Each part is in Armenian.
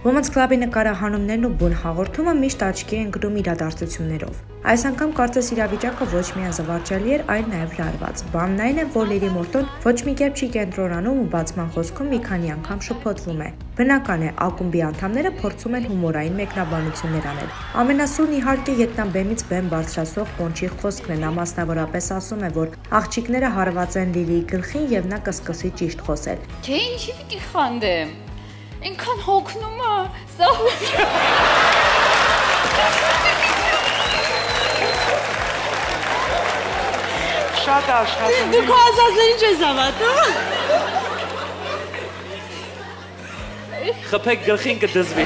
Women's Club-ի նկարահանումներն ու բուն հաղորդումը միշտ աչքի են գրում իրադարձություններով։ Այս անգամ կարծես իրավիճակը ոչ միայն զվարճալի էր, այլ նաև լարված։ Բանն այն է, որ Լիլի Մորտոն ոչ մի կերպ չի կենտրոնանում ու բացման խոսքում մի քանի անգամ շփոթվում է։ Բնական է, ակումբի անդամները փորձում են հումորային մեկնաբանություններ անել։ Ամենասուրն իհարկե Ետնաբեմից բեմ բարձրացող Պոնչի խոսքն է, նա մասնավորապես ասում է, որ աղջիկները հարված են Լիլիի գլխին եւ նա կսկսի ճիշտ խոսել։ Թե ինչի պիտի խանդեմ։ Ինքան հոգնում է, սա Շատ աշխատում։ Դու քո ասածներին չես հավատում։ Խփեք գլխին կդզվի։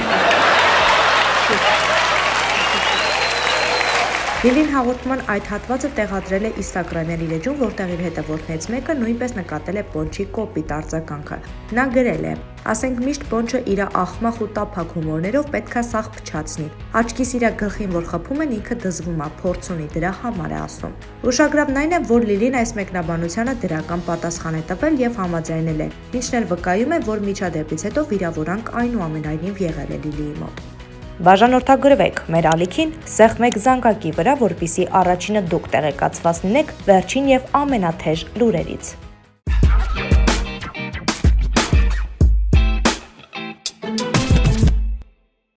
Լիլին հաղորդման այդ հատվածը տեղադրել է Instagram-ել իր էջում, որտեղ իր հետևորդներից մեկը նույնպես նկատել է Պոնչի կոպիտ արձագանքը։ Նա գրել է. Ասենք միշտ Պոնչը իր ախմախ ու տափակ հումորներով պետքա սաղ փչացնի։ Աչքիս իր գլխին որ խփում են ինքը դզվում է, փորձ ունի, դրա համար է ասում։ Ուշագրավն այն է, որ Լիլին այս մեկնաբանությանը դրական պատասխան է տվել եւ համաձայնել է, ինչն էլ վկայում է, որ միջադեպից հետո վիրավորանք այնուամենայնիվ եղել է Լիլիի մոտ։ Բաժանորդագրվեք մեր ալիքին սեղմեք զանգակի վրա, որpիսի առաջինը դուք տեղեկացված լինեք վերջին եւ ամենաթեժ լուրերից։